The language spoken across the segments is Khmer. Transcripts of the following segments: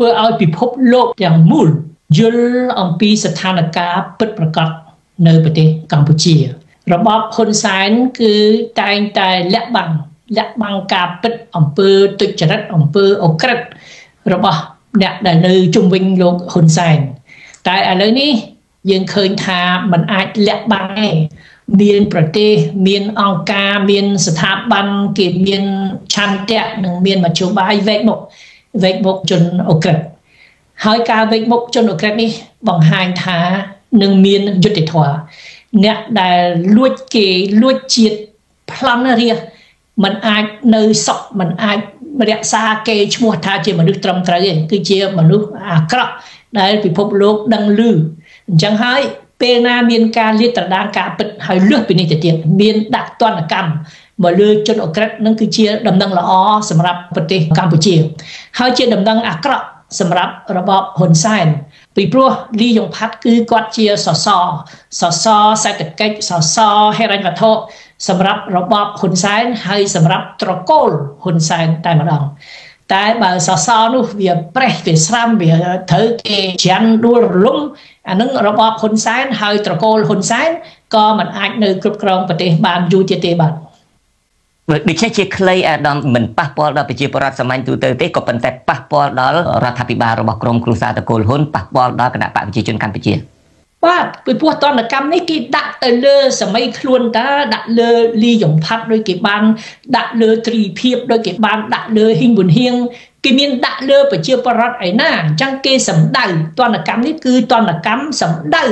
ធ្វើឲ្យពិភពលោកទាំងមូលយល់អំពីស្ថានភាពពិតប្រាកដនៅប្រទេសកម្ពុជា របបហ៊ុនសែនគឺតែងតែលាក់បាំងលាក់បាំងការពិតអំពើទុច្ចរិតអំពើអក្រិតរបស់អ្នកដែលនៅជុំវិញលោកហ៊ុនសែនតែឥឡូវនេះយើងឃើញថាมันអាចលាក់បាំងទេមានប្រទេសមានអង្គការមានស្ថាប័នគេមានឆន្ទៈនិងមានមធ្យោបាយវែកមុខ វែកមុខជនអូក្រិតហើយការវែកមុខជនអូក្រិតនេះបង្ហាញថានឹងមានយុត្តិធម៌អ្នកដែលលួចគេលួចជាតិប្លន់រាมันអាចនៅសុខมันអាចរក្សាគេឈ្មោះថាជាមនុស្សត្រឹមត្រូវទេគឺជាមនុស្សអាក្រក់ដែលពិភពលោកដឹងឮអញ្ចឹងហើយពេលណាមានការលាតត្រដាងការពិតហើយលើសពីនេះទៅទៀតមានដាក់ទណ្ឌកម្ម មកលើជនអក្រិតនឹងគឺជាដំណឹងល្អសម្រាប់ប្រទេសកម្ពុជា ហើយជាដំណឹងអាក្រក់សម្រាប់របបហ៊ុនសែនពីព្រោះលីយ៉ុងផាត់គឺគាត់ជាសសសសសេដ្ឋកិច្ចសសហិរញ្ញវត្ថុសម្រាប់របបហ៊ុនសែនហើយសម្រាប់ត្រកូលហ៊ុនសែនតែម្ដងតែបើសសរនោះវាប្រេះវាស្រាំវាត្រូវគេច្រានដួលរលំអានឹងរបបហ៊ុនសែនហើយត្រកូលហ៊ុនសែនក៏មិនអាចនៅគ្រប់គ្រងប្រទេសបានយូរទៀតទេបាទ ដូច្នេះជាខ្លីអាដាមមិនប៉ះពាល់ដល់ប្រជាពលរដ្ឋសាមញ្ញទូទៅទេក៏ប៉ុន្តែប៉ះពាល់ដល់រដ្ឋាភិបាលរបស់ក្រមគ្រួសារតកូលហ៊ុនប៉ះពាល់ដល់គណៈបកប្រជាជនកម្ពុជាបាទពីព្រោះតនកម្មនេះគេដាក់ទៅលើសម័យខ្លួនតាដាក់លើលីយំផាត់ដោយគេបាន ដាក់លើត្រីភិបដោយគេបានដាក់លើហ៊ីងប៊ុនហៀងគេមានដាក់លើប្រជាប្រដ្ឋឯណាអញ្ចឹងគេសម្ដៅតនកម្មនេះគឺតនកម្មសម្ដៅ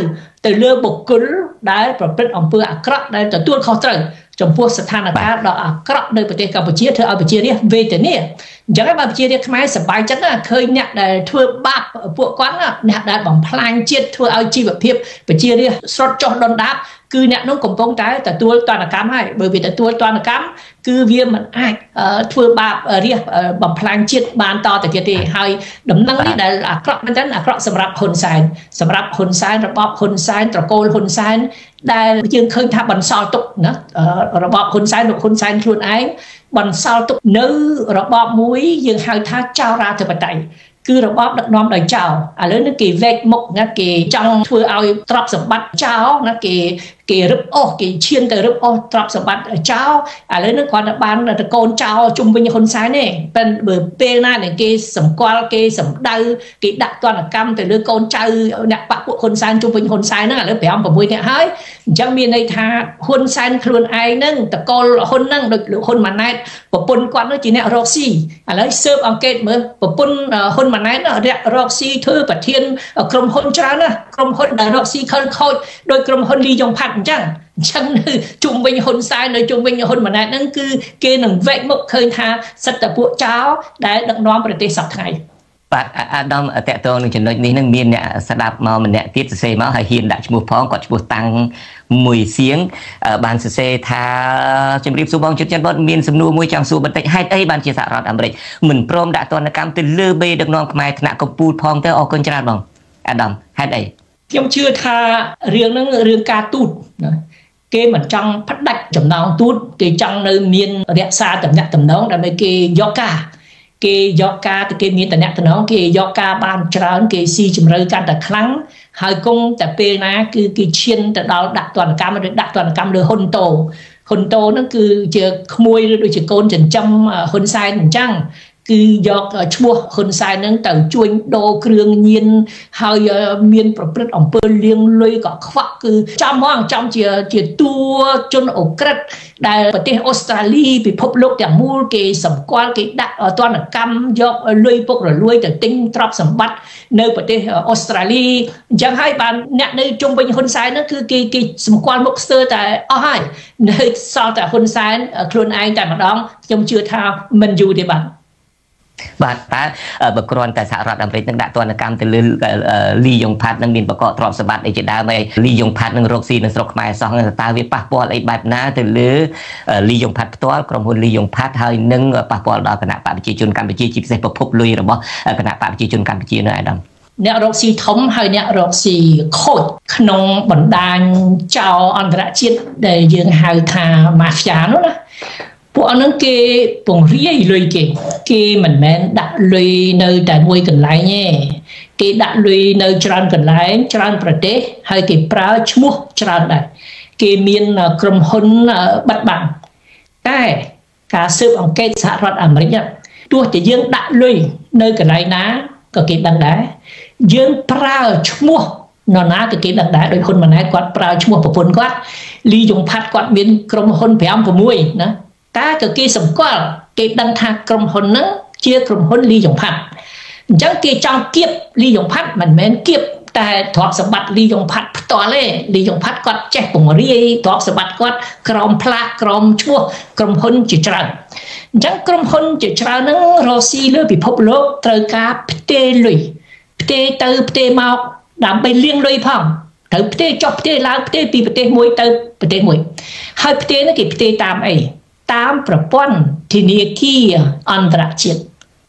ទៅលើបុគ្គលដែលប្រព្រឹត្តអំពើអាក្រក់ដែលទទួលខុសត្រូវ ចំពោះស្ថានភាពដ៏អាក្រក់នៅប្រទេសកម្ពុជាធ្វើឲ្យប្រជារាស្ត្រវេទនាអញ្ចឹងបើប្រជារាស្ត្រខ្មែរសប្បាយចិត្តណាឃើញអ្នកដែលធ្វើបាបពួកគាត់អ្នកដែលបំផ្លាញជាតិធ្វើឲ្យជីវភាពប្រជារាស្ត្រស្រុតចុះដុនដាបគឺអ្នកនោះកំពុងតែទទួលតនកម្មហើយបើវាទទួលតនកម្មគឺវាមិនអាចធ្វើបាបរាជបំផ្លាញជាតិបានតទៅទៀតទេហើយដំណឹងនេះដែលអាក្រក់មែនទែនអាក្រក់សម្រាប់ហ៊ុនសែនសម្រាប់ហ៊ុនសែនរបបហ៊ុនសែនត្រកូលហ៊ុនសែនដែលយើងឃើញថាបន្សល់ទុកណារបបហ៊ុនសែនលោកហ៊ុនសែនខ្លួនឯងបន្សល់ទុកនៅរបបមួយយើងហៅថាចៅរាធិបតេយ្យគឺរបបដឹកនាំដោយចៅឥឡូវនេះគេវែកមុខណាគេចង់ធ្វើឲ្យទ្រព្យសម្បត្តិចៅណាគេ គេរឹបអូសគេឈានទៅរឹបអូសទ្រព្យសម្បត្តិចោលឥឡូវនេះគាត់ទៅបានតកូនចោលជុំវិញហ៊ុនសែនទេប៉ិនបើពេលណាដែលគេសម្គាល់គេសម្ដៅគេដាក់ទណ្ឌកម្មទៅលើកូនចៅអ្នកបពពួកហ៊ុនសែនជុំវិញហ៊ុនសែនហ្នឹងឥឡូវ5 6នាក់ហើយអញ្ចឹងមានន័យថាហ៊ុនសែនខ្លួនឯងហ្នឹងតកូលហ៊ុនហ្នឹងដូចលោកហ៊ុនម៉ាណែតប្រពន្ធគាត់នោះជាអ្នករកស៊ីឥឡូវស៊ើបអង្កេតមើលប្រពន្ធហ៊ុនម៉ាណែតរកស៊ីធ្វើប្រធានក្រុមហ៊ុនច្រើនណាក្រុមហ៊ុនដែលរកស៊ីខលខូចដោយក្រុមហ៊ុនលីយ៉ុងផាត់អញ្ចឹងអញ្ចឹងនៅជុំវិញហ៊ុនសែននៅជុំវិញហ៊ុនម៉ាណែតហ្នឹងគឺគេនឹងវែកមុខឃើញថាសិទ្ធិពួកចៅដែលដឹកនាំប្រទេសសប្តាហ៍ថ្ងៃបាទអាដាមតកតងនឹងចំណុចនេះនឹងមានអ្នកស្ដាប់មកម្នាក់ទៀតសរសេរមកហើយហ៊ានដាក់ឈ្មោះផងគាត់ឈ្មោះតាំងមួយសៀងបានសរសេរថាជំរាបសួរបងជិតចិនបងមានសំណួរមួយចង់សួរបន្តិចហេតុអីបានជាសហរដ្ឋអាមេរិកមិនព្រមដាក់ទណ្ឌកម្មទៅលើបេដឹកនាំខ្មែរថ្នាក់កម្ពុជាផងទៅអរគុណច្រើនបងអាដាមហេតុអី ខ្ញុំជឿថារឿងហ្នឹងរឿងការទូតណាគេមិនចង់ផ្ដាច់ចំណងទូតគេចង់នៅមានរក្សាតំណែងតំណងដើម្បីគេយកការគេយកការទៅគេមានតំណែងតំណងគេយកការបានច្រើនគេស៊ីជម្រៅកាន់តែខ្លាំងហើយគង់តែពេលណាគឺគេឈានទៅដល់ដាក់ទណ្ឌកម្មឬដាក់ទណ្ឌកម្មលើហ៊ុនតូហ៊ុនតូហ្នឹងគឺជាក្មួយឬដូចជាកូនចិញ្ចឹមហ៊ុនសែនអញ្ចឹង គឺយកឈ្មោះហ៊ុនសែននឹងទៅជួញដូរគ្រឿងញៀនហើយមានប្រព្រឹត្តអំពើលាងលុយក៏ខ្វាក់គឺចំហ្មងចំជាជាតួជនអូក្រិតដែលប្រទេសអូស្ត្រាលីពិភពលោកទាំងមូលគេសម្គាល់គេដាក់ទណ្ឌកម្មយកលុយពុករលួយទៅទិញទ្រព្យសម្បត្តិនៅប្រទេសអូស្ត្រាលីអញ្ចឹងហើយបានអ្នកនៅជុំវិញហ៊ុនសែនហ្នឹងគឺគេគេសម្គាល់មុខស្ទើរតែអស់ហើយនៅសល់តែហ៊ុនសែនខ្លួនឯងតែម្ដងខ្ញុំជឿថាមិនយូរទេបាទ បាទតើបើគ្រាន់តែសហរដ្ឋអាមេរិកនឹងដាក់ទណ្ឌកម្មទៅលើលីយ៉ុងផាត់នឹងមានបកកទ្រព្យសម្បត្តិអីជាដើមហើយលីយ៉ុងផាត់នឹងរកស៊ីនៅស្រុកខ្មែរសោះតើវាប៉ះពាល់អីបែបណាទៅលើលីយ៉ុងផាត់ផ្ទាល់ក្រុមហ៊ុនលីយ៉ុងផាត់ហើយនឹងប៉ះពាល់ដល់គណៈបកប្រជាជនកម្ពុជាជាពិសេសប្រភពលុយរបស់គណៈបកប្រជាជនកម្ពុជានៅឯដំអ្នករកស៊ីធំហើយអ្នករកស៊ីខូចក្នុងបណ្ដាញចោលអន្តរជាតិដែលយើងហៅថា mafia នោះណា ពពួកអនឹងគេពង្រាយលុយគេគេមិនមែនដាក់លុយនៅតែមួយកន្លែងទេគេដាក់លុយនៅច្រើនកន្លែងច្រើនប្រទេសហើយគេប្រើឈ្មោះច្រើនដែរគេមានក្រុមហ៊ុនបាត់បាំងតែការស៊ើបអង្កេតសហរដ្ឋអាមេរិកទោះជាយើងដាក់លុយនៅកន្លែងណាក៏គេដឹងដែរយើងប្រើឈ្មោះនរណាក៏គេដឹងដែរដោយហ៊ុនម៉ាណែតគាត់ប្រើឈ្មោះប្រពន្ធគាត់លីយងផាត់គាត់មានក្រុមហ៊ុន5 6ណា តែក៏គេសម្គាល់គេដឹងថាក្រុមហ៊ុនហ្នឹងជាក្រុមហ៊ុនលីយ៉ុងផាត់អញ្ចឹងគេចង់គៀបលីយ៉ុងផាត់មិនមែនគៀបតែទ្រព្យសម្បត្តិលីយ៉ុងផាត់ផ្ទាល់ទេលីយ៉ុងផាត់គាត់ចេះពង្រាយទ្រព្យសម្បត្តិគាត់ក្រោមផ្លាកក្រោមឈ្មោះក្រុមហ៊ុនជាច្រើនអញ្ចឹងក្រុមហ៊ុនជាច្រើនហ្នឹងរស់ស៊ីលើពិភពលោកត្រូវការផ្ទេរលុយផ្ទេរទៅផ្ទេរមកដើម្បីលាងលុយផងត្រូវផ្ទេរចុះផ្ទេរឡើងផ្ទេរពីប្រទេសមួយទៅប្រទេសមួយហើយផ្ទេរនេះគេផ្ទេរតាមអី តាមប្រព័ន្ធធនាគារអន្តរជាតិ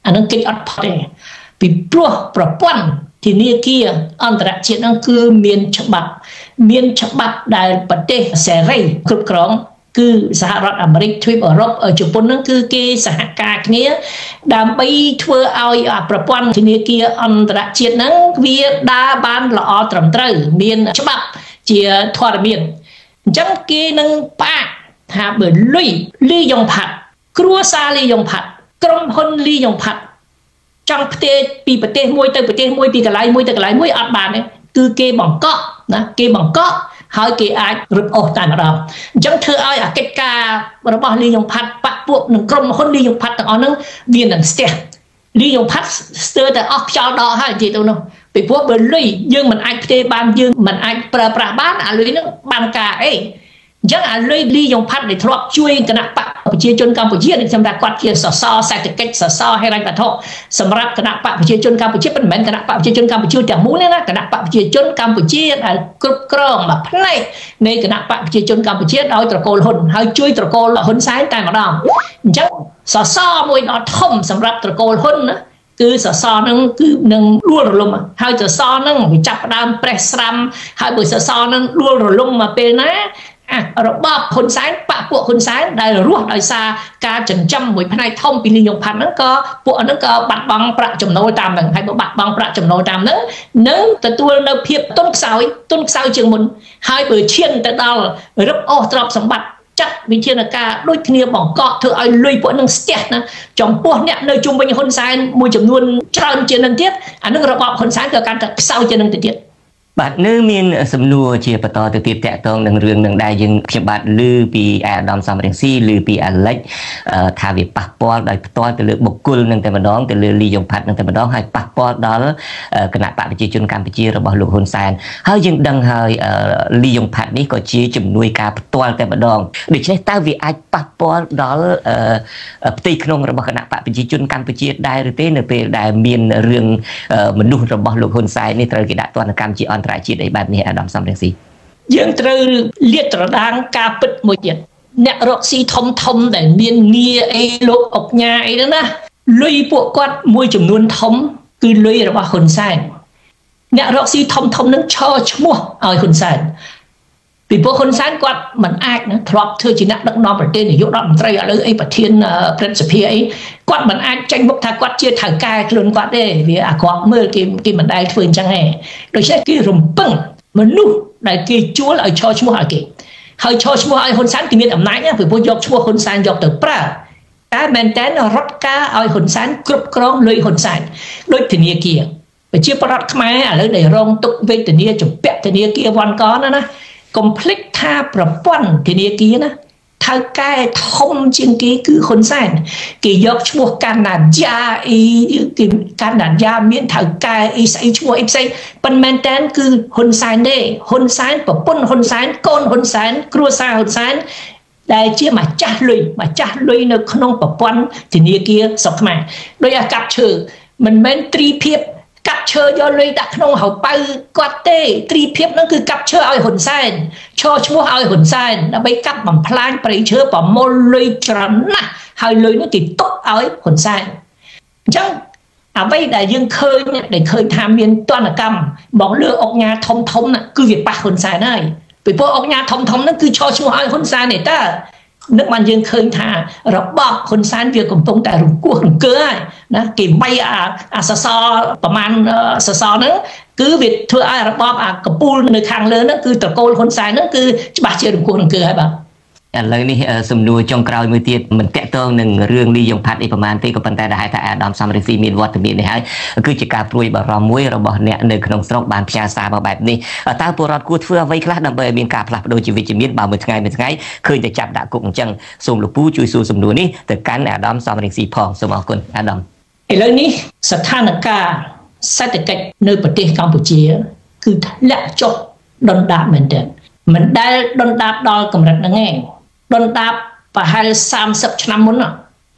អានឹងគេអត់ផុតទេពីព្រោះប្រព័ន្ធធនាគារអន្តរជាតិហ្នឹងគឺមានច្បាប់មានច្បាប់ដែលប្រទេសសេរីគ្រប់គ្រងគឺសហរដ្ឋអាមេរិកទ្វីបអឺរ៉ុបជប៉ុនហ្នឹងគឺគេសហការគ្នា ដើម្បីធ្វើឲ្យប្រព័ន្ធធនាគារអន្តរជាតិហ្នឹងវាដើរបានល្អត្រឹមត្រូវ មានច្បាប់ជាធរមានអញ្ចឹងគេនឹងបាក់ ថាបើលុយលីយ៉ុងផាត់គ្រួសារលីយ៉ុងផាត់ក្រុមហ៊ុនលីយ៉ុងផាត់ចង់ផ្ទេរពីប្រទេសមួយទៅប្រទេសមួយពីកន្លែងមួយទៅកន្លែងមួយអត់បានទេគឺគេបង្កក់ណាគេបង្កក់ហើយគេអាចរឹបអូសតែម្ដងអញ្ចឹងធ្វើឲ្យអាកិច្ចការរបស់លីយ៉ុងផាត់បាក់ពួកនឹងក្រុមហ៊ុនលីយ៉ុងផាត់ទាំងអស់ហ្នឹងវានឹងស្ទះលីយ៉ុងផាត់ស្ទើរតែអស់ខ្យល់ដកហើយនិយាយទៅនោះពីព្រោះបើលុយយើងមិនអាចផ្ទេរបានយើងមិនអាចប្រើប្រាស់បានអាលុយហ្នឹងបានការអី អញ្ចឹងអាលុយលីយ៉ុងផាត់ដែលធ្លាប់ជួយគណៈបកប្រជាជនកម្ពុជានឹងខ្ញុំថាគាត់ជាសសរសេដ្ឋកិច្ចសសរហិរញ្ញវត្ថុសម្រាប់គណៈបកប្រជាជនកម្ពុជាមិនមែនគណៈបកប្រជាជនកម្ពុជាទាំងមូលទេណាគណៈបកប្រជាជនកម្ពុជាដែលគ្រប់គ្រងមួយផ្នែកនៃគណៈបកប្រជាជនកម្ពុជាដោយត្រកូលហ៊ុនហើយជួយត្រកូលហ៊ុនសែនតែម្ដងអញ្ចឹងសសរមួយដ៏ធំសម្រាប់ត្រកូលហ៊ុនណាគឺសសរហ្នឹងគឺនឹងដួលរលំហើយសសរហ្នឹងវាចាប់ផ្ដើមប្រេះស្រាំហើយបើសសរហ្នឹងដួលរលំមកពេលណា របបហ៊ុនសែនបពពួកហ៊ុនសែនដែលរស់ដោយសារការចិញ្ចឹមមួយផ្នែកធំពីលីញងផាត់ហ្នឹងក៏ពួកហ្នឹងក៏បាត់បង់ប្រាក់ចំណូលតាមហ្នឹងហើយបើបាត់បង់ប្រាក់ចំណូលតាមហ្នឹងនឹងទទួលនៅភាពទុនខ្សោយទុនខ្សោយជាងមុនហើយបើឈានទៅដល់រឹបអូសទ្រព្យសម្បត្តិចាត់វិធានការដូចគ្នាបង្កក់ធ្វើឲ្យលុយពួកនឹងស្ទះណាចំពោះអ្នកនៅជុំវិញហ៊ុនសែនមួយចំនួនច្រើនជាងនឹងទៀតអានឹងរបបហ៊ុនសែនក៏កាន់តែខ្សោយជាងនឹងទៅទៀត បាទនៅមានសំណួរជាបន្តទៅទៀតតកតងនឹងរឿងនឹងដែរយើងខ្ញុំបាទឮពីអាដាមសំរៀងស៊ីឮពីអាលិចថាវាប៉ះពាល់ដោយផ្ទាល់ទៅលើបុគ្គលនឹងតែម្ដងទៅលើលីយ៉ុងផាត់នឹងតែម្ដងហើយប៉ះពាល់ដល់គណៈបកប្រជាជនកម្ពុជារបស់លោកហ៊ុនសែនហើយយើងដឹងហើយលីយ៉ុងផាត់នេះក៏ជាជំនួយការផ្ទាល់តែម្ដងដូច្នេះតើវាអាចប៉ះពាល់ដល់ផ្ទៃក្នុងរបស់គណៈបកប្រជាជនកម្ពុជាដែរឬទេនៅពេលដែលមានរឿងមនុស្សរបស់លោកហ៊ុនសែននេះត្រូវគេដាក់ទណ្ឌកម្មជាអន្តរជាតិអីបែបនេះអាដាមសំរងស៊ីយើងត្រូវលាតត្រដាងការពិតមួយទៀតអ្នករកស៊ីធំធំដែលមានងារអីលោកអុកញ៉ាអីហ្នឹងណាលុយពួកគាត់មួយចំនួនធំ គឺលុយរបស់ហ៊ុនសែនអ្នករកស៊ីធំធំនឹងឈរឈ្មោះឲ្យហ៊ុនសែន ពីព្រោះហ៊ុនសែនគាត់មិនអាចណាធ្លាប់ធ្វើជាអ្នកដឹកនាំប្រទេសនាយករដ្ឋមន្ត្រីឥឡូវអីប្រធានព្រឹទ្ធសភាអីគាត់មិនអាចចេញមុខថាគាត់ជាថៅកែខ្លួនគាត់ទេវាអាក្រក់មើលគេគេមិនដែលធ្វើអញ្ចឹងទេដូច្នេះគេរំពឹងមនុស្សដែលគេជួលឲ្យឈរឈ្មោះឲ្យគេហើយឈរឈ្មោះឲ្យហ៊ុនសែនគេមានអំណាចណាពីព្រោះយកឈ្មោះហ៊ុនសែនយកទៅប្រើតែមែនតើរត់ការឲ្យហ៊ុនសែនគ្រប់គ្រងលុយហ៊ុនសែនដូចធនាគារប្រជាប្រដ្ឋខ្មែរឥឡូវដែលរងទុកវេទនាជំពាក់ធនាគារវ៉ាន់កណាណា កុំភ្លេចថាប្រព័ន្ធធនាគារណាថៅកែធំជាងគេគឺហ៊ុនសែនគេយកឈ្មោះកាណាយ៉ាអីគេកាណាយ៉ាមានថៅកែអីស្អីឈ្មោះអីផ្សេងប៉ុន្មានតែនគឺហ៊ុនសែនទេហ៊ុនសែនប្រពន្ធហ៊ុនសែនកូនហ៊ុនសែនគ្រួសារហ៊ុនសែនដែលជាម្ចាស់លុយម្ចាស់លុយនៅក្នុងប្រព័ន្ធធនាគារស្រុកខ្មែរដោយអាកាប់ឈើមិនមែនត្រីភាព កាប់ឈើយកលុយដាក់ក្នុងហៅប៉ៅគាត់ទេត្រីភាពហ្នឹងគឺកាប់ឈើឲ្យហ៊ុនសែនឈរឈ្មោះឲ្យហ៊ុនសែនដើម្បីកាប់បំផ្លាញប្រៃឈើប្រមូលលុយច្រើនណាស់ហើយលុយនោះគេទុកឲ្យហ៊ុនសែនអញ្ចឹងអ្វីដែលយើងឃើញដែលឃើញថាមានទណ្ឌកម្មមកលើអុកញ៉ាធំធំគឺវាប៉ះហ៊ុនសែនហើយពីព្រោះអុកញ៉ាធំធំហ្នឹងគឺឈរឈ្មោះឲ្យហ៊ុនសែនទេតើ នឹកបានយើងឃើញថារបបហ៊ុនសែនវាកំពុងតែរង្គោះរង្គើហើយណាគេបីអាអាសសរប្រមាណសសរហ្នឹងគឺវាធ្វើឲ្យរបបអាកពូលនៅខាងលើហ្នឹងគឺត្រកូលហ៊ុនសែនហ្នឹងគឺច្បាស់ជារង្គោះរង្គើហើយបាទ ឥឡូវនេះសំណួរចុងក្រោយមួយទៀតមិនតកតងនឹងរឿងលីយ៉ុងផាត់អីប្រហែលទេក៏ប៉ុន្តែដែលហៅថាអាដាមសំរិទ្ធីមានវត្តមាននេះហើយគឺជាការព្រួយបារម្ភមួយរបស់អ្នកនៅក្នុងស្រុកបានផ្ញើសារមកបែបនេះតើពលរដ្ឋគួរធ្វើអ្វីខ្លះដើម្បីឲ្យមានការផ្លាស់ប្ដូរជីវិតជំនាញបើមួយថ្ងៃមួយថ្ងៃឃើញតែចាប់ដាក់គុកអញ្ចឹងសូមលោកពូជួយសួរសំណួរនេះទៅកាន់អាដាមសំរិទ្ធីផងសូមអរគុណអាដាមឥឡូវនេះស្ថានភាពសេដ្ឋកិច្ចនៅប្រទេសកម្ពុជា គឺធ្លាក់ចុះដុនដាបមែនទែនមិនដែលដុនដាបដល់កម្រិតហ្នឹងឯង ដុនដាបប្រហែល30ឆ្នាំមុន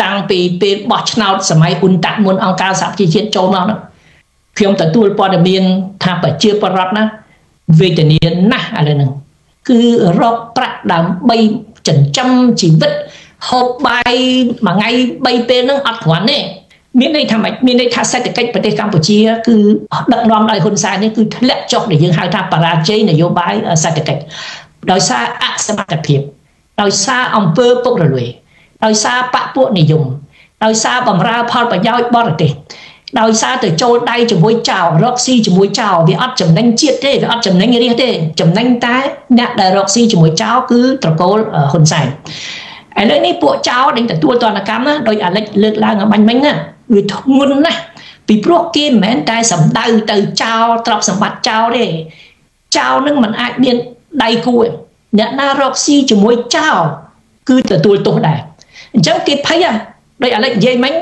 តាំងពីពេលបោះឆ្នោតសម័យអ៊ុនតាក់មុនអង្គការសហប្រជាជាតិចូលមកនោះខ្ញុំទទួលព័ត៌មានថាប្រជាពលរដ្ឋណាវេទនាណាស់ឥឡូវហ្នឹងគឺរកប្រាក់ដើម្បីចិញ្ចឹមជីវិតហូបបាយមួយថ្ងៃ3ពេលហ្នឹងអត់គ្រាន់ទេមានន័យថាម៉េចមានន័យថាសេដ្ឋកិច្ចប្រទេសកម្ពុជាគឺដឹកនាំដោយហ៊ុនសែននេះគឺធ្លាក់ចុះដែលយើងហៅថាបរាជ័យនយោបាយសេដ្ឋកិច្ចដោយសារអសមត្ថភាព ដោយសារអង្គើពុករលួយដោយសារបពពួកនិយមដោយសារបំរើផលប្រយោជន៍បរទេសដោយសារទៅចូលដៃជាមួយចោលរកស៊ីជាមួយចោលវាអត់ចំណេញជាតិទេវាអត់ចំណេញរាជទេចំណេញតែអ្នកដែលរកស៊ីជាមួយចោលគឺត្រកូលហ៊ុនសែនឥឡូវនេះពួកចោលដែលទទួលទណ្ឌកម្មណាដោយអាលិចលើកឡើងឲ្យបាញ់មិញណាវាធ្ងន់ណាស់ពីព្រោះគេមិនមែនតែសំដៅទៅចោលទ្រព្យសម្បត្តិចោលទេចោលនឹងមិនអាចមានដៃគូទេ អ្នកណារកស៊ីជាមួយចោលគឺទទួលទោសដែរអញ្ចឹងគេភ័យដោយអាឡិចនិយាយមិញ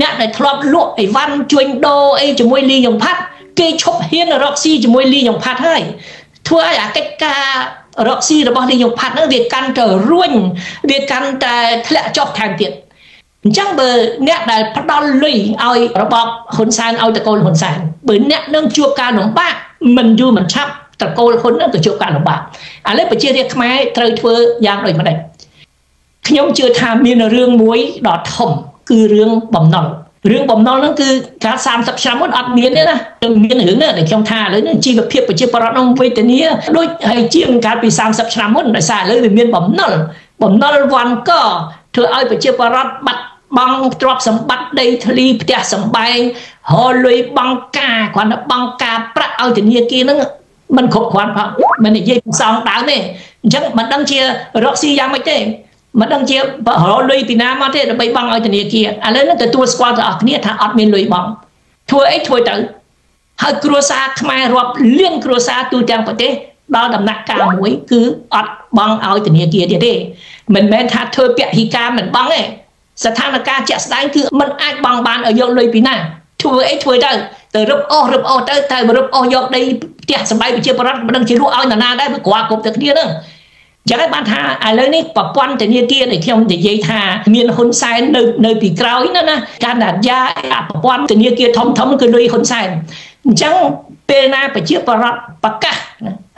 អ្នកដែលធ្លាប់លក់អីវ៉ាន់ជួញដូរអីជាមួយលីយ៉ុងផាត់គេឈប់ហ៊ានរកស៊ីជាមួយលីយ៉ុងផាត់ហើយធ្វើឲ្យអាកិច្ចការរកស៊ីរបស់លីយ៉ុងផាត់ហ្នឹងវាកាន់តែរួញវាកាន់តែធ្លាក់ចុះថែមទៀតអញ្ចឹងបើអ្នកដែលផ្ដល់លុយឲ្យរបបហ៊ុនសែនឲ្យតកូលហ៊ុនសែនបើអ្នកនឹងជួបការលំបាកមិនយូរមិនឆាប់ តកូលហ៊ុននឹងក៏ជួបការលំបាកឥឡូវប្រជារាស្ត្រខ្មែរត្រូវធ្វើយ៉ាងដូចម្ដេចខ្ញុំជឿថាមានរឿងមួយដ៏ធំគឺរឿងបំណុលរឿងបំណុលហ្នឹងគឺកាល30ឆ្នាំមុនអត់មានទេណានឹងមានរឿងហ្នឹងដែលខ្ញុំថាឥឡូវនេះជីវភាពប្រជាពលរដ្ឋក្នុងវេទនាដូចហើយជាងកាលពី30ឆ្នាំមុនដោយសារឥឡូវវាមានបំណុលបំណុលវ៉ាន់កធ្វើឲ្យប្រជាពលរដ្ឋបាត់បង់ទ្រព្យសម្បត្តិដីធ្លីផ្ទះសម្បែងរលុយបង់ការគ្រាន់តែបង់ការប្រាក់ឲ្យធនាគារហ្នឹង មិនគ្រប់គ្រាន់ផងមិននិយាយផ្សងដើមទេអញ្ចឹងមិនដឹងជារកស៊ីយ៉ាងម៉េចទេមិនដឹងជារលុយពីណាមកទេដើម្បីបង់ឲ្យធនាគារឥឡូវនេះទទួលស្គាល់ទាំងអស់គ្នាថាអត់មានលុយបង់ធ្វើអីធ្វើទៅហើយគ្រួសារខ្មែររាប់លានគ្រួសារទូទាំងប្រទេសដល់ដំណាក់កាលមួយគឺអត់បង់ឲ្យធនាគារទៀតទេមិនមែនថាធ្វើពហិការមិនបង់ទេស្ថានភាពជាក់ស្ដែងគឺมันអាចបង់បានឲ្យយកលុយពីណាធ្វើអីធ្វើទៅ ទៅរឹបអូសរឹបអូសទៅតែរឹបអូសយកដីផ្ទះសម្បែងប្រជាប្រដ្ឋមិនដឹងជាលក់ឲ្យនរណាដែរវាគ្រាន់គ្រប់តែគ្នាហ្នឹងចឹងហើយបានថាឥឡូវនេះប្រព័ន្ធធនាគារដែលខ្ញុំនិយាយថាមានហ៊ុនសែននៅនៅពីក្រោយណាណាកាណាយ៉ាប្រព័ន្ធធនាគារធំធំគឺលុយហ៊ុនសែនអញ្ចឹងពេលណាប្រជាប្រដ្ឋប្រកាស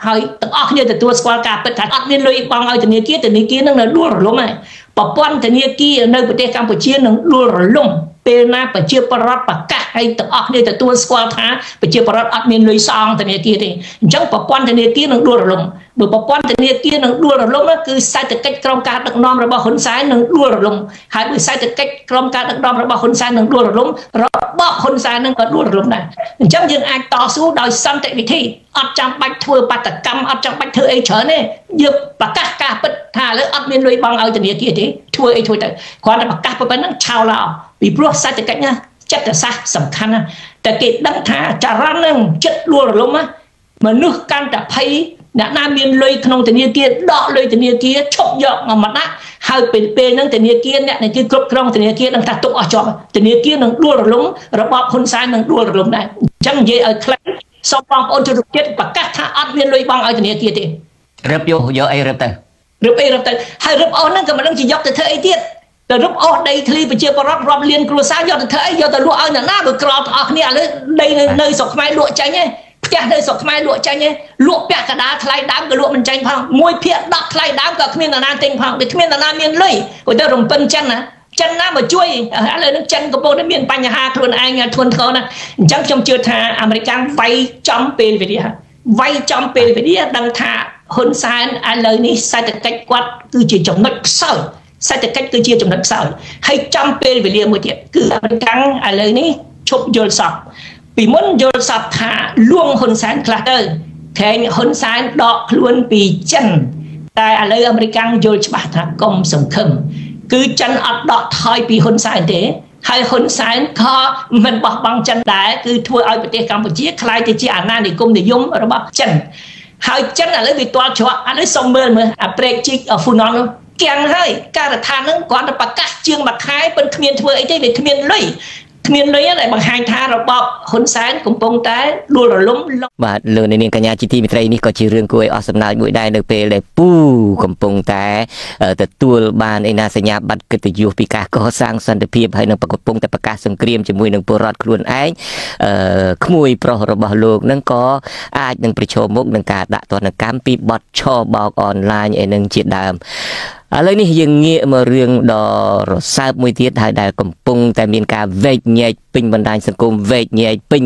ហើយទាំងអស់គ្នាទទួលស្គាល់ការពិតថាអត់មានលុយបង់ឲ្យធនាគារធនាគារនឹងនៅដួលរលំហើយប្រព័ន្ធធនាគារនៅប្រទេសកម្ពុជានឹងដួលរលំ ពេលណាប្រជាប្រដ្ឋប្រកាសឲ្យទាំងអស់គ្នាទទួលស្គាល់ថាប្រជាប្រដ្ឋអត់មានលុយសងធនាគារទេអញ្ចឹងប្រព័ន្ធធនាគារនឹងដួលរលំ បើប្រព័ន្ធធនាគារនឹងដួលរលំគឺសេដ្ឋកិច្ចក្រោមការដឹកនាំរបស់ហ៊ុនសែននឹងដួលរលំហើយបើសេដ្ឋកិច្ចក្រោមការដឹកនាំរបស់ហ៊ុនសែននឹងដួលរលំរបបហ៊ុនសែននឹងក៏ដួលរលំដែរអញ្ចឹងយើងអាចតស៊ូដោយសន្តិវិធីអត់ចាំបាច់ធ្វើបាតកម្មអត់ចាំបាច់ធ្វើអីច្រើនទេយើងប្រកាសការពិតថាឥឡូវអត់មានលុយបង់ឲ្យធនាគារទេធ្វើអីធ្វើទៅគ្រាន់តែប្រកាសប៉ុណ្្នឹងឆោឡោពីព្រោះសេដ្ឋកិច្ចណាចិត្តសាស្ត្រសំខាន់ណាតែគេដឹងថាចរន្តនឹងចិត្តលួលរលំណាមនុស្សកាន់តែភ័យ អ្នកណាមានលុយក្នុងធនាគារដកលុយធនាគារឈប់យកមកមកដាក់ហើយពេលពេលហ្នឹងធនាគារអ្នកដែលគឺគ្រប់គ្រងធនាគារនឹងថាទុកអស់ជាប់ធនាគារនឹងដួលរលំរបបហ៊ុនសែននឹងដួលរលំដែរអញ្ចឹងនិយាយឲ្យខ្លីសូមបងប្អូនជនជាតិប្រកាសថាអត់មានលុយបង់ឲ្យធនាគារទេរឹបយកយកអីរឹបទៅរឹបអីរឹបទៅហើយរឹបអស់ហ្នឹងក៏មិនដឹងជាយកទៅធ្វើអីទៀតទៅរឹបអស់ដីធ្លីប្រជាពលរដ្ឋរាប់លានគ្រួសារយកទៅធ្វើអីយកទៅលក់ឲ្យអ្នកណាបើក្រទាំងអស់គ្នាឥឡូវដីនៅស្រុកខ្មែរលក់ចាញ់ឯង ផ្ទះនៅស្រុកខ្មែរលក់ចាញ់ឯងលក់ពាក់កណ្ដាលថ្លៃដើមក៏លក់មិនចាញ់ផងមួយភាគ10ថ្លៃដើមក៏គ្មាននរណាទិញផងដូចគ្មាននរណាមានលុយក៏ទៅរំពឹងចិនណាចិនណាមកជួយឥឡូវនេះចិនកំពុងតែមានបញ្ហាខ្លួនឯងធ្ងន់ធ្ងរណាអញ្ចឹងខ្ញុំជឿថាអាមេរិកវាយចំពេលវេលាវាយចំពេលវេលាដឹងថាហ៊ុនសែនឥឡូវនេះសេដ្ឋកិច្ចគាត់គឺជាចំណុចខ្សោយសេដ្ឋកិច្ចគឺជាចំណុចខ្សោយហើយចំពេលវេលាមួយទៀតគឺអាមេរិកឥឡូវនេះឈប់យល់ស ពីមុនយល់សពថាលួងហ៊ុនសែនខ្លះទៅខេងហ៊ុនសែនដកខ្លួនពីចិនតែឥឡូវអាមេរិកាំងយល់ច្បាស់ថាកុំសង្ឃឹមគឺចិនអត់ដកថយពីហ៊ុនសែនទេហើយហ៊ុនសែនក៏មិនបោះបង់ចិនដែរគឺធ្វើឲ្យប្រទេសកម្ពុជាក្លាយទៅជាអាណានិគមនិយមរបស់ចិនហើយចិនឥឡូវវាទាល់ច្រកឥឡូវសុំមើលមើលអាប្រេកជីកហ្វូណុនគាំងហើយការដ្ឋាននឹងគាត់ប្រកាសជាងមួយខែប៉ុនគ្មានធ្វើអីទេវាគ្មានលុយ គ្មានលុយដែលបង្ហាញថារបបហ៊ុនសែនកំពុងតែដួលរលំបាទលើនាងកញ្ញាជាទីមេត្រីនេះក៏ជារឿងគួរឲ្យអស់សំណើចមួយដែរនៅពេលដែលពូកំពុងតែទទួលបានឯណាសញ្ញាបត្រកិត្តិយសពីការកសាងសន្តិភាពហើយនឹងកំពុងតែប្រកាសសង្គ្រាមជាមួយនឹងពលរដ្ឋខ្លួនឯងអឺក្មួយប្រុសរបស់លោកនឹងក៏អាចនឹងប្រឈមមុខនឹងការដាក់ទណ្ឌកម្មពីបទឆបោកអនឡាញឯនឹងជាដើមឥឡូវនេះយើងងាកមករឿងដ៏រសើបមួយទៀតហើយដែលកំពុងតែមានការវែកញែក ពេញបណ្ដាញសង្គមវែកញែកពេញ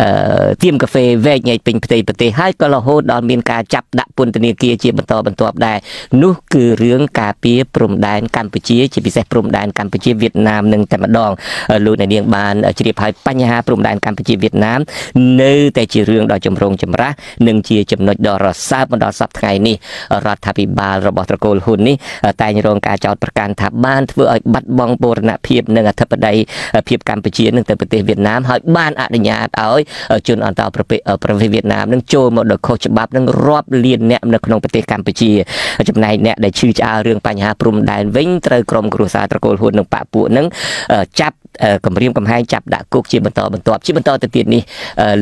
អឺទៀមកាហ្វេវែកញែកពេញផ្ទៃប្រទេសហើយក៏រហូតដល់មានការចាប់ដាក់ពន្ធនាគារជាបន្តបន្ទាប់ដែរនោះគឺរឿងការពារព្រំដែនកម្ពុជាជាពិសេសព្រំដែនកម្ពុជាវៀតណាមនឹងតែម្ដងលោកអ្នកនាងបានជ្រាបហើយបញ្ហាព្រំដែនកម្ពុជាវៀតណាមនៅតែជារឿងដ៏ចម្រូងចម្រាសនិងជាចំណុចដ៏រសើបមកដល់សប្តាហ៍ថ្ងៃនេះរដ្ឋាភិបាលរបស់ត្រកូលហ៊ុននេះតែងរងការចោទប្រកាន់ថាបានធ្វើឲ្យបាត់បង់បូរណភាពនិងអធិបតេយ្យភាពកម្ពុជានឹងទៅប្រទេសវៀតណាមហើយបានអនុញ្ញាតឲ្យជនអន្តរប្រទេសប្រទេសវៀតណាមនឹងចូលមកដល់ខុសច្បាប់នឹងរាប់លានអ្នកនៅក្នុងប្រទេសកម្ពុជាចំណែកអ្នកដែលឈឺឆ្អាលរឿងបញ្ហាព្រំដែនវិញត្រូវក្រុមគ្រួសារត្រកូលហ៊ុននិងបពពួកនឹងចាប់ គម្រាមកំហែងចាប់ដាក់គុកជាបន្តបន្ទាប់ជាបន្តទៅទៀតនេះ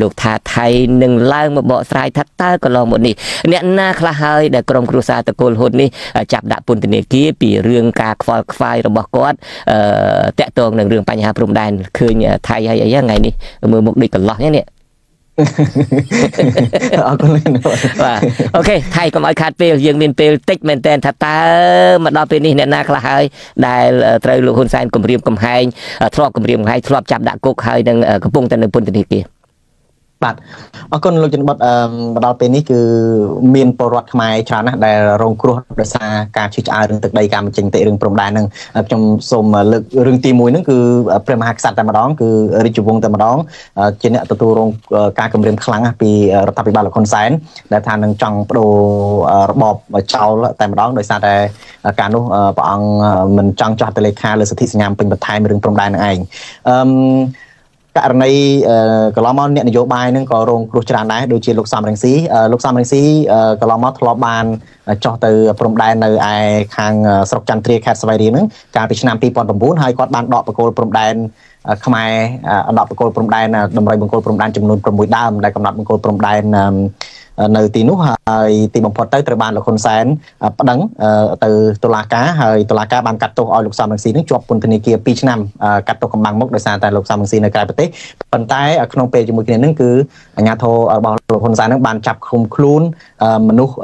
លោកថាថៃនឹងឡើងមកបកស្រាយថាតើកន្លងមកនេះអ្នកណាខ្លះហើយដែលក្រុមគ្រួសារតកូលហ៊ុននេះចាប់ដាក់ពន្ធនាគារពីរឿងការខ្វល់ខ្វាយរបស់គាត់តកតងនឹងរឿងបញ្ហាព្រំដែនឃើញថៃហើយអីថ្ងៃនេះមើលមុខដូចកន្លោះនេះ អរគុណបាទអូខេថៃកុំឲ្យខាត់ពេលយើងមានពេលតិចមែនតើថាតើមកដល់ពេលនេះអ្នកណាខ្លះហើយដែលត្រូវលោកហ៊ុនសែនគម្រាមកំហែងធ្លាប់គម្រាមកំហែងធ្លាប់ចាប់ដាក់គុកហើយនឹងកំពុងតែនៅពន្ធនាគារ បាទអរគុណលោកជនបុតមកដល់ពេលនេះគឺមានពលរដ្ឋខ្មែរច្រើនណាស់ដែលរងគ្រោះដោយសារការឈឺឆ្អាលរឿងទឹកដីការបញ្ចេញតិរឿងព្រំដែនហ្នឹងខ្ញុំសូមលើករឿងទី1ហ្នឹងគឺព្រះមហាក្សត្រតែម្ដងគឺរាជវង្សតែម្ដងជាអ្នកទទួលរងការគំរាមខ្លាំងពីរដ្ឋាភិបាលលោកហ៊ុនសែនដែលថានឹងចង់បដូររបបចោលតែម្ដងដោយសារតែការនោះព្រះអង្គមិនចង់ចោះទៅលេខាលើសិទ្ធិសញ្ញាពេញបន្ថែមរឿងព្រំដែននឹងឯងអឺ ករណីកន្លងមកអ្នកនយោបាយនឹងក៏រងគ្រោះច្រើនដែរដូចជាលោកសំរងស៊ីលោកសំរងស៊ីកន្លងមកធ្លាប់បានចោះទៅព្រំដែននៅឯខាងស្រុកចន្ទ្រាខេត្តស្វាយរៀងហ្នឹងកាលពីឆ្នាំ2009ហើយគាត់បានដកបកគោលព្រំដែនខ្មែរដកបកគោលព្រំដែនតម្រុយបង្គោលព្រំដែនចំនួន6ដើមដែលកំណត់បង្គោលព្រំដែន នៅទីនោះហើយទីបំផុតទៅត្រូវបានលោកហ៊ុនសែនប្តឹងទៅតុលាការហើយតុលាការបានកាត់ទោសឲ្យលោកសំរងស៊ីនឹងជាប់ពន្ធនាគារ2ឆ្នាំកាត់ទោសកំបាំងមុខដោយសារតែលោកសំរងស៊ីនៅក្រៅប្រទេសប៉ុន្តែក្នុងពេលជាមួយគ្នានឹងគឺអាជ្ញាធររបស់លោកហ៊ុនសែននឹងបានចាប់ឃុំខ្លួនមនុស្ស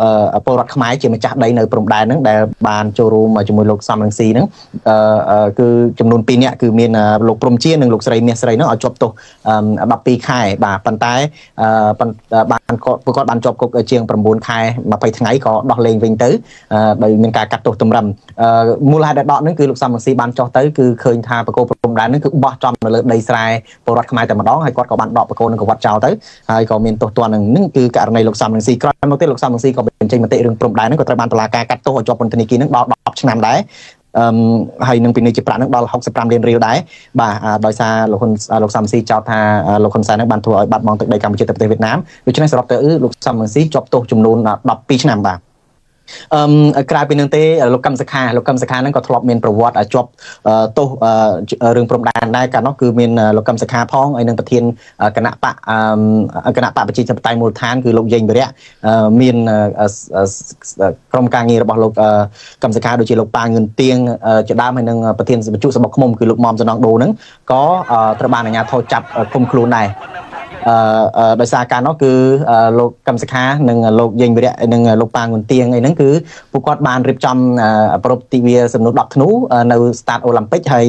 ពលរដ្ឋខ្មែរជាម្ចាស់ដីនៅព្រំដែននឹងដែលបានចូលរួមជាមួយលោកសំរងស៊ីនឹងគឺចំនួន2នាក់គឺមានលោកព្រំជានិងលោកស្រីមាសស្រីនឹងឲ្យជាប់ទោស12ខែបាទប៉ុន្តែបានគាត់បានជាប់គុកជាង9ខែ20ថ្ងៃក៏ដោះលែងវិញទៅដោយមានការកាត់ទោសទម្រឹមមូលហេតុដែលដកនឹងគឺលោកសំរងស៊ីបានចោះទៅគឺឃើញថាបកគោព្រំដែននឹងគឺបោះចំនៅលើដីស្រែពលរដ្ឋខ្មែរតែម្ដងហើយគាត់ក៏បានដកបកគោនឹងក៏វត្តចោលទៅហើយក៏មានទោសទណ្ឌនឹងនឹងគឺករណីលោកសំរងស៊ីក្រោយមកទៀតលោកសំរងស៊ីក៏បញ្ចេញមតិរឿងព្រំដែននឹងក៏ត្រូវបានតុលាការកាត់ទោសឲ្យជាប់ពន្ធនាគារនឹងដល់10ឆ្នាំដែរ អឺហើយនឹងពីនេះជាប្រាក់នឹងដល់65លានរៀលដែរបាទដោយសារលោកហ៊ុនលោកសំស៊ីចោទថាលោកហ៊ុនសែននឹងបានធ្វើឲ្យបាត់បង់ទឹកដីកម្ពុជាទៅប្រទេសវៀតណាមដូច្នេះសរុបទៅលោកសំស៊ីជាប់ទោសចំនួន12ឆ្នាំបាទ អឺក្រៅពីនឹងទេលោកកឹមសុខាលោកកឹមសុខាហ្នឹងក៏ធ្លាប់មានប្រវត្តិជាប់ទោសរឿងព្រំដែនដែរកាលនោះគឺមានលោកកឹមសុខាផងហើយនឹងប្រធានគណៈបកគណៈបកប្រជាធិបតេយ្យមូលដ្ឋានគឺលោកយេងវិរៈមានក្រុមការងាររបស់លោកកឹមសុខាដូចជាលោកប៉ាងឿនទៀងជាដើមហើយនឹងប្រធានបញ្ជុសបកឃុំគឺលោកមុំសំណងដូហ្នឹងក៏ត្រូវបានអាជ្ញាធរចាប់ឃុំខ្លួនដែរ អឺដោយសារការនោះគឺលោកកឹមសុខានិងលោកយេងវិរៈនិងលោកប៉ាងុនទៀងអីហ្នឹងគឺពួកគាត់បានរៀបចំប្រពៃទិវាសំណួរ10ធ្នូនៅ Stade Olympic ហើយ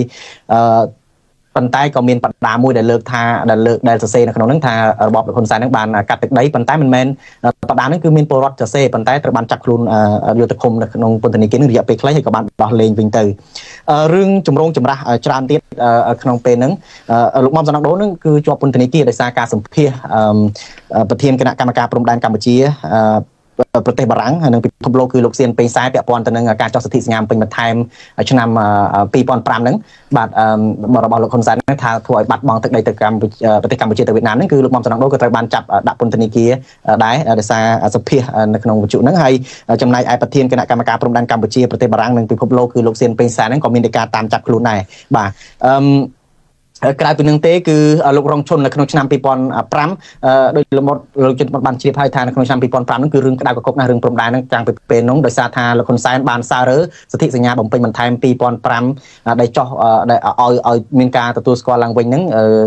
អឺ ប៉ុន្តែក៏មានបដាមួយដែលលើកថាដែលលើកដែលសរសេរនៅក្នុងហ្នឹងថារបបលោកហ៊ុនសែនហ្នឹងបានកាត់ទឹកដីប៉ុន្តែមិនមែនបដាហ្នឹងគឺមានពលរដ្ឋសរសេរប៉ុន្តែត្រូវបានចាប់ខ្លួនយកទៅឃុំនៅក្នុងពន្ធនាគារហ្នឹងរយៈពេលខ្លីហើយក៏បានដោះលែងវិញទៅរឿងចម្រងចម្រាស់ច្រើនទៀតក្នុងពេលហ្នឹងលោកមុំសំណងដូនហ្នឹងគឺជាប់ពន្ធនាគារដោយសារការសម្ភាសប្រធានគណៈកម្មការព្រំដែនកម្ពុជា ប្រទេសបារាំងហើយនឹងពិភពលោកគឺលោកសៀនពេញខ្សែពាក់ព័ន្ធទៅនឹងការចោះសិទ្ធិសញ្ញាពេញបន្ថែមឆ្នាំ2005ហ្នឹងបាទរបស់លោកហ៊ុនសែនហ្នឹងថាធ្វើឲ្យបាត់បង់ទឹកដីទៅកម្ពុជាប្រទេសកម្ពុជាទៅវៀតណាមហ្នឹងគឺលោកមុំសំណងដូក៏ត្រូវបានចាប់ដាក់ពន្ធនាគារដែរដោយសារសភានៅក្នុងវិទ្យុហ្នឹងហើយចំណែកឯប្រធានគណៈកម្មការព្រំដែនកម្ពុជាប្រទេសបារាំងនិងពិភពលោកគឺលោកសៀនពេញខ្សែហ្នឹងក៏មានការតាមចាប់ខ្លួនដែរបាទអឺ ក្រៅពីនឹងទេគឺលោករងឈុននៅក្នុងឆ្នាំ2005ដោយលោកមុតលោកជនបានជ្រាបហើយថានៅក្នុងឆ្នាំ2005ហ្នឹងគឺរឿងក្តៅកគុកណាស់រឿងព្រំដែនហ្នឹងចាំពីពេលនោះដោយសារថាលោកហ៊ុនសែនបានសាររើសិទ្ធិសញ្ញាបំពេញបន្ថែម2005ដែលចោះដែលឲ្យឲ្យមានការទទួលស្គាល់ឡើងវិញហ្នឹង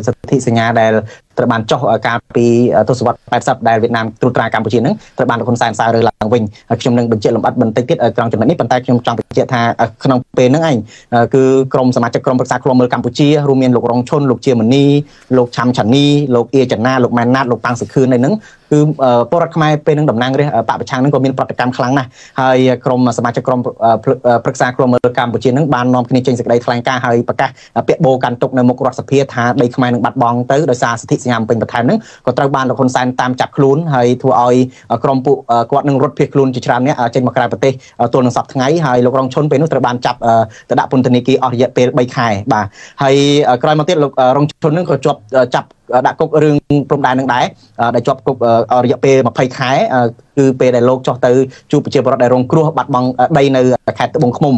សិទ្ធិសញ្ញាដែល ត្រូវបានចុះកាលពីទសវត្សរ៍80ដែលវៀតណាមត្រួតត្រាកម្ពុជាហ្នឹងត្រូវបានលោកហ៊ុនសែនសាររើឡើងវិញហើយខ្ញុំនឹងបញ្ជាក់លម្អិតបន្តិចទៀតត្រង់ចំណុចនេះប៉ុន្តែខ្ញុំចង់បញ្ជាក់ថាក្នុងពេលហ្នឹងឯងគឺក្រមសមាជិកក្រមប្រឹក្សាឃ្លាំមើលកម្ពុជារួមមានលោករងឈុនលោកជាមនីលោកឆាំឆានីលោកអៀចនាលោកម៉ែនណាតលោកប៉ាំងសុខឿនឯហ្នឹងគឺពលរដ្ឋខ្មែរពេលនឹងតំណាងរាស្ត្របពប្រឆាំងនឹងក៏មានប្រតិកម្មខ្លាំងណាស់ហើយក្រមសមាជិកក្រមប្រឹក្សាក្រមមើលកម្ពុជានឹងបាននាំគ្នាចេញសេចក្តីថ្លែងការណ៍ហើយប្រកាសពាក្យបូកាន់ទុកនៅមុខរដ្ឋសភាថាដីខ្មែរនឹងបាត់បង់ទៅដោយសារសិទ្ធិសញ្ញាពេញបន្ថែមនឹងក៏ត្រូវបានលោកហ៊ុនសែនតាមចាប់ខ្លួនហើយធ្វើឲ្យក្រមពួកគាត់នឹងរត់ភៀសខ្លួនជាច្រើនអ្នកចេញមកក្រៅប្រទេសទល់នឹងសប្តាហ៍ថ្ងៃហើយលោករងឈុនពេលនោះត្រូវបានចាប់ទៅដាក់ពន្ធនាគារអស់រយៈពេល3ខែបាទហើយក្រោយមកទៀតលោករងឈុននឹងក៏ជាប់ចាប់ ដាក់គុករឿងព្រំដែននឹងដែរដែលជាប់គុករយៈពេល20ខែគឺពេលដែលលោកចោះទៅជួបប្រជាពលរដ្ឋដែលរងគ្រោះបាត់បង់ដីនៅខេត្តត្បូងឃ្មុំ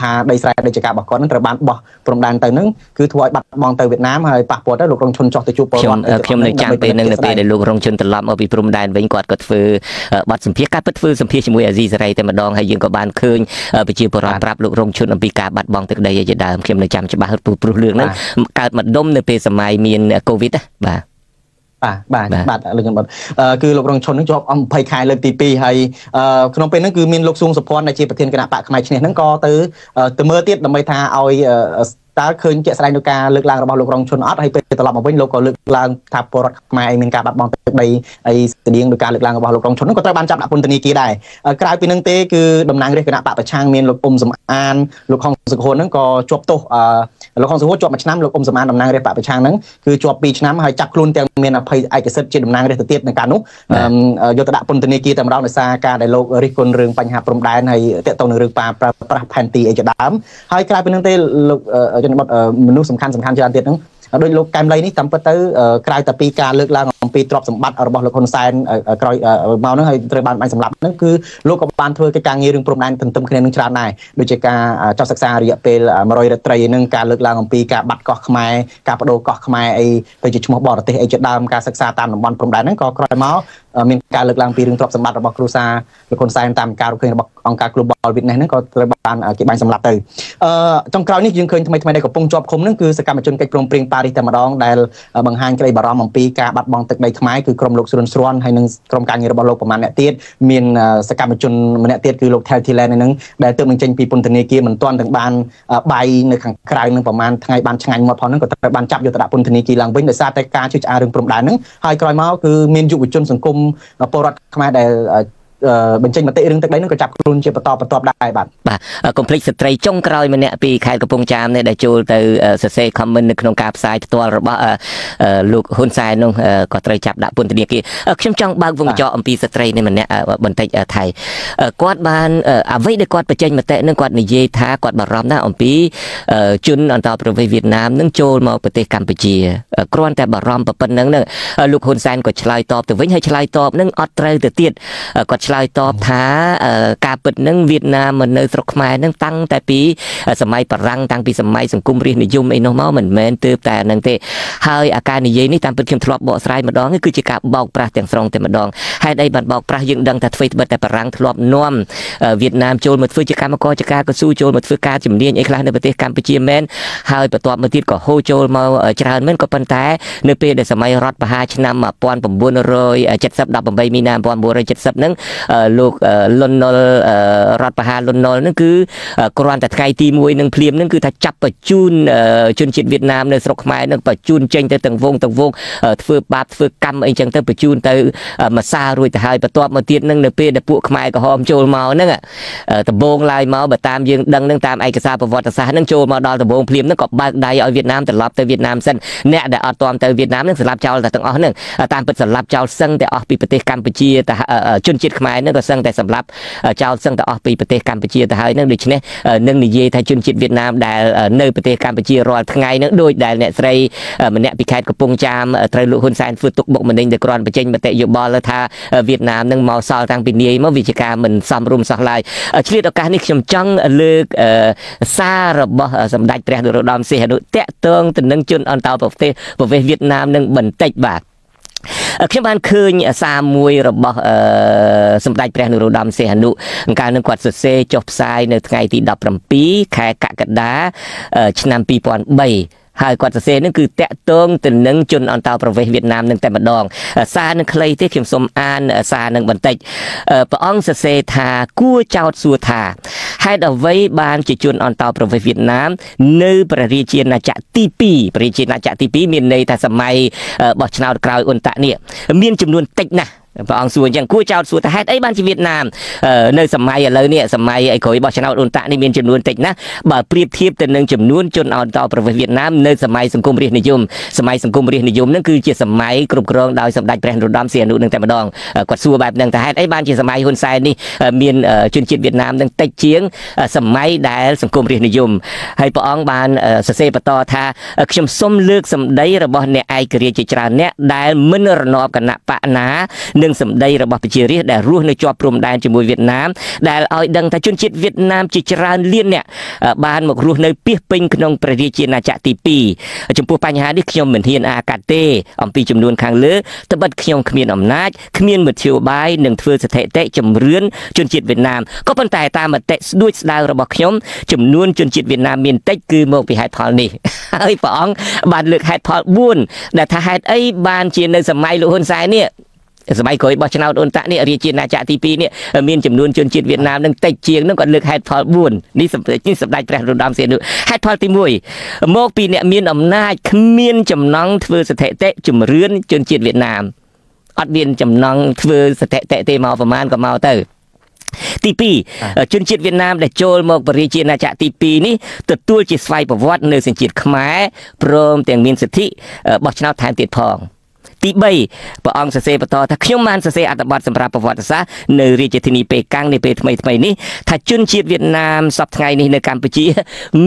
ថាដីស្រែដីចការបស់គាត់នឹងត្រូវបានបោះព្រំដែនទៅនឹងគឺធ្វើឲ្យបាត់បង់ទៅវៀតណាមហើយប៉ះពាល់ទៅលោករងឈុនចោះទៅជួបពលរដ្ឋខ្ញុំនៅចាំពេលនឹងនៅពេលដែលលោករងឈុនត្រឡប់មកពីព្រំដែនវិញគាត់ក៏ធ្វើបទសម្ភាសការពិតធ្វើសម្ភាសជាមួយអាស៊ីសេរីតែម្ដងហើយយើងក៏បានឃើញប្រជាពលរដ្ឋប្រាប់លោករងឈុនអំពីការបាត់បង់ទឹកដីជាដើមខ្ញុំនៅចាំច្បាស់ព្រោះរឿងហ្នឹងកើតមកដុំនៅពេលសម័យមានកូវីដបាទបាទបាទបាទលោកខ្ញុំបាទគឺលោករងឈុននឹងជាប់អំ20ខែលើកទី2ហើយក្នុងពេលហ្នឹងគឺមានលោកសួងសុភ័ណ្ឌដែលជាប្រធានគណៈបកផ្នែកឈ្នះហ្នឹងក៏ទៅទៅមើលទៀតដើម្បីថាឲ្យ តើឃើញជាក់ស្ដែងនៅការលើកឡើងរបស់លោករងឈុនអត់ហើយពេលត្រឡប់មកវិញលោកក៏លើកឡើងថាពលរដ្ឋខ្មែរមានការបាត់បង់ទឹកដីអីស្តៀងដោយការលើកឡើងរបស់លោករងឈុនក៏ត្រូវបានចាប់ដាក់ពន្ធនាគារដែរក្រៅពីនឹងទេគឺតំណាងរាជគណៈបកប្រឆាំងមានលោកអ៊ុំសំអានលោកខុងសុខុនហ្នឹងក៏ជាប់ទោសលោកខុងសុខុនជាប់មួយឆ្នាំលោកអ៊ុំសំអានតំណាងរាជបកប្រឆាំងហ្នឹងគឺជាប់2ឆ្នាំហើយចាប់ខ្លួនទាំងមានអភ័យឯកសិទ្ធិជាតំណាងរាជទៅទៀតនៅការនោះយកទៅដាក់ពន្ធនាគារតែម្ដងដោយសារការដែលលោករិះគន់រឿងបញ្ហាព្រំដែនហើយតកតងនឹងរឿងប៉ាប្រាស់ផែនទីអីជាដើមហើយក្រៅពីនឹងទេលោកជនបទមនុស្សសំខាន់សំខាន់ច្រើនទៀតហ្នឹងដោយលោកកែមលីនេះតាមពិតទៅក្រៅតែពីការលើកឡើងអំពីទ្រព្យសម្បត្តិរបស់លោកហ៊ុនសែនក្រោយមកហ្នឹងហើយត្រូវបានបាញ់សម្លាប់ហ្នឹងគឺលោកក៏បានធ្វើកិច្ចការងាររឿងព្រំដែនទន្ទឹមគ្នានឹងច្រើនដែរដូចជាការចោះសិក្សារយៈពេល100រាត្រីហ្នឹងការលើកឡើងអំពីការបាត់កោះខ្មែរការបដូរកោះខ្មែរអីទៅជាឈ្មោះបរទេសអីជាដើមការសិក្សាតាមតំបន់ព្រំដែនហ្នឹងក៏ក្រោយមកមានការលើកឡើងពីរឿងទ្រព្យសម្បត្តិរបស់គ្រួសារលោកហ៊ុនសែនតាមការរកឃើញរបស់អង្គការ Global Witness ហ្នឹងក៏ត្រូវបានគេបាញ់សម្លាប់ទៅអឺចុងក្រោយនេះយើងឃើញថ្មីថ្មីដែលកំពុងជាប់ឃុំហ្នឹងគឺសកម្មជនកិច្ចព្រមព្រៀងប៉ារីសតែម្ដងដែលបង្ហាញក្តីបារម្ភអំពីការបាត់បង់ទឹកដីខ្មែរគឺក្រុមលោកស្រួនស្រាន់ហើយនិងក្រុមការងាររបស់លោកប្រមាណអ្នកទៀតមានសកម្មជនម្នាក់ទៀតគឺលោក Tel Thilen ហ្នឹងដែលទើបនឹងចេញពីពន្ធនាគារមិនទាន់ទាំងបានបាយនៅខាងក្រៅនឹងប្រមាណថ្ងៃបានឆ្ងាញ់មាត់ផងហ្នឹងក៏ត្រូវបានចាប់យកទៅដាក់ពន្ធនាគារឡើងវិញដោយសារតែការជឿឆ្អាលរឿងព្រំដែនហ្នឹងហើយក្រោយមកគឺមានយុវជនសង្គមពលរដ្ឋខ្មែរដែល បញ្ចេញមតិរឿងទឹកដីនឹងក៏ចាប់ខ្លួនជាបន្តបន្ទាប់ដែរបាទបាទកុំភ្លេចស្ត្រីចុងក្រោយម្នាក់ពីខេត្តកំពង់ចាមនេះដែលចូលទៅសរសេរ comment នៅក្នុងការផ្សាយផ្ទាល់របស់លោកហ៊ុនសែននោះក៏ត្រូវចាប់ដាក់ពន្ធនាគារខ្ញុំចង់បើកវងចោអំពីស្ត្រីនេះម្នាក់បន្តិចថៃគាត់បានអ្វីដែលគាត់បញ្ចេញមតិនឹងគាត់និយាយថាគាត់បារម្ភណាស់អំពីជនអន្តរប្រវេសន៍វៀតណាមនឹងចូលមកប្រទេសកម្ពុជាគ្រាន់តែបារម្ភប៉ុណ្្នឹងលោកហ៊ុនសែនក៏ឆ្លើយតបទៅវិញហើយឆ្លើយតបនឹងអត់ត្រូវទៅទៀតគាត់ឆ្លើយតបថាការពិតនឹងវៀតណាមមកនៅស្រុកខ្មែរនឹងតាំងតែពីសម័យបារាំងតាំងពីសម័យសង្គមរាស្ត្រនិយមអីនោះមកមិនមែនទើបតែនឹងទេហើយអាការនិយាយនេះតាមពិតខ្ញុំធ្លាប់បកស្រាយម្ដងគឺជាការបោកប្រាស់ទាំងស្រុងតែម្ដងហេតុអីបានបោកប្រាស់យើងដឹងថាធ្វើត្បិតតែបារាំងធ្លាប់នាំវៀតណាមចូលមកធ្វើជាកម្មករចការកស៊ូចូលមកធ្វើការជំនាញអីខ្លះនៅប្រទេសកម្ពុជាមែនហើយបន្ទាប់មកទៀតក៏ហូរចូលមកច្រើនមែនក៏ប៉ុន្តែនៅពេលដែលសម័យរដ្ឋបហាឆ្នាំ1970 18មីនា1970ហ្នឹងលោកលុនណុលរដ្ឋបហាលុនណុលហ្នឹងគឺគ្រាន់តែថ្ងៃទី1នឹងភ្លាមហ្នឹងគឺថាចាប់បញ្ជូនជនជាតិវៀតណាមនៅស្រុកខ្មែរនឹងបញ្ជូនចេញទៅទាំងវងទាំងវងធ្វើបាបធ្វើកម្មអីចឹងទៅបញ្ជូនទៅមួយសារួចទៅហើយបន្ទាប់មកទៀតនឹងនៅពេលដែលពួកខ្មែរក្រហមចូលមកហ្នឹងដំបងឡើយមកបើតាមយើងដឹងនឹងតាមឯកសារប្រវត្តិសាស្ត្រហ្នឹងចូលមកដល់ដំបងភ្លាមហ្នឹងក៏បើកដៃឲ្យវៀតណាមត្រឡប់ទៅវៀតណាមសិនអ្នកដែលអត់ទាន់ទៅវៀតណាមហ្នឹងសម្រាប់ចោលតែទាំងអស់ហ្នឹងតាមពិតសម្រាប់ចោលសឹងតែអស់ពីប្រទេសកម្ពុជាទៅជនជាតិខ្មែរហ្នឹងក៏សឹងតែសម្រាប់ចោលសឹងតែអស់ពីប្រទេសកម្ពុជាទៅហើយហ្នឹងដូច្នេះនឹងនិយាយថាជនជាតិវៀតណាមដែលនៅប្រទេសកម្ពុជារាល់ថ្ងៃហ្នឹងដូចដែលអ្នកស្រីម្នាក់ពីខេត្តកំពង់ចាមត្រូវលោកហ៊ុនសែនធ្វើទុកបុកម្នេញទៅគ្រាន់បញ្ចេញមតិយោបល់ថាវៀតណាមនឹងមកសល់តាំងពីនាយមកវាជាការមិនសមរម្យសោះឡើយឆ្លៀតឱកាសនេះខ្ញុំចង់លើកសាររបស់សម្ដេចព្រះនរោត្តមសីហនុតកតងទៅនឹងជនអន្តោប្រវេសន៍ប្រវេសន៍វៀតណាមនឹងបន្តិចបាទ ខ្ញុំបានឃើញសារមួយរបស់សម្ដេចព្រះនរោត្តមសីហនុកាលនឹងគាត់សរសេរចុះផ្សាយនៅថ្ងៃទី17ខែកក្កដាឆ្នាំ2003 ហើយគាត់សរសេរនឹងគឺតាក់ទងទៅនឹងជនអន្តោប្រវេសន៍វៀតណាមនឹងតែម្ដងសារនឹងខ្លីទេខ្ញុំសូមអានសារនឹងបន្តិចព្រះអង្គសរសេរថាគួរចោទសួរថាហេតុអ្វីបានជាជនអន្តោប្រវេសន៍វៀតណាមនៅព្រះរាជាណាចក្រទី2ព្រះរាជាណាចក្រទី2មានន័យថាសម័យបោះឆ្នោតក្រោយអ៊ុនតាក់នេះមានចំនួនតិចណាស់ព្រះអង្គសួរអញ្ចឹងគួរចោទសួរថាហេតុអីបានជាវៀតណាមនៅសម័យឥឡូវនេះសម័យអីក្រោយបោះឆ្នោតអ៊ុនតាក់នេះមានចំនួនតិចណាស់បើប្រៀបធៀបទៅនឹងចំនួនជនអន្តោប្រវេសន៍វៀតណាមនៅសម័យសង្គមរាស្ត្រនិយមសម័យសង្គមរាស្ត្រនិយមហ្នឹងគឺជាសម័យគ្រប់គ្រងដោយសម្ដេចព្រះនរោត្តមសីហនុនឹងតែម្ដងគាត់សួរបែបហ្នឹងថាហេតុអីបានជាសម័យហ៊ុនសែននេះមានជនជាតិវៀតណាមនឹងតិចជាងសម័យដែលសង្គមរាស្ត្រនិយមហើយព្រះអង្គបានសរសេរបន្តថាខ្ញុំសូមលើកសម្ដីរបស់អ្នកឯករាជ្យជាច្រើនអ្នកដែលមិនរណបគណៈបកណានិងសម្ដីរបស់ប្រជារាស្ត្រដែលរស់នៅជាប់ព្រំដែនជាមួយវៀតណាមដែលឲ្យដឹងថាជនជាតិវៀតណាមជាច្រើនលានអ្នកបានមករស់នៅពីពេញក្នុងព្រះរាជាណាចក្រទី2ចំពោះបញ្ហានេះខ្ញុំមិនហ៊ានអាកាត់ទេ អំពីចំនួនខាងលើត្បិតខ្ញុំគ្មានអំណាចគ្មានមធ្យោបាយនឹងធ្វើស្ថិតិជំរឿនជនជាតិវៀតណាមក៏ប៉ុន្តែតាមមតិស្ដួចស្ដៅរបស់ខ្ញុំចំនួនជនជាតិវៀតណាមមានតិចគឺមកពីហេតុផលនេះហើយព្រះអង្គបានលើកហេតុផល4ដែលថាហេតុអីបានជានៅសម័យលោកហ៊ុនសែននេះ សម័យក្រោយបោះឆ្នោតអ៊ុនតាក់នេះរាជាណាចក្រទី2នេះមានចំនួនជនជាតិវៀតណាមនឹងតិចជាងនឹងគាត់លើកហេតុផល4នេះសម្ដេចនេះសម្ដេចព្រះរំដំសៀនុហេតុផលទី1មកពីអ្នកមានអំណាចគ្មានចំណងធ្វើស្ថិតិជំរឿនជនជាតិវៀតណាមអត់មានចំណងធ្វើស្ថិតិទេមកប្រមាណក៏មកទៅទី2ជនជាតិវៀតណាមដែលចូលមកបរិជាណាចក្រទី2នេះទទួលជាស្វ័យប្រវត្តិនៅសញ្ជាតិខ្មែរព្រមទាំងមានសិទ្ធិបោះឆ្នោតថែមទៀតផង ទី3ព្រះអង្គសរសេរបន្តថាខ្ញុំបានសរសេរអត្ថបទសម្រាប់ប្រវត្តិសាស្ត្រនៅរាជធានីប៉េកាំងនាពេលថ្មីថ្មីនេះថាជនជាតិវៀតណាមសពថ្ងៃនេះនៅកម្ពុជា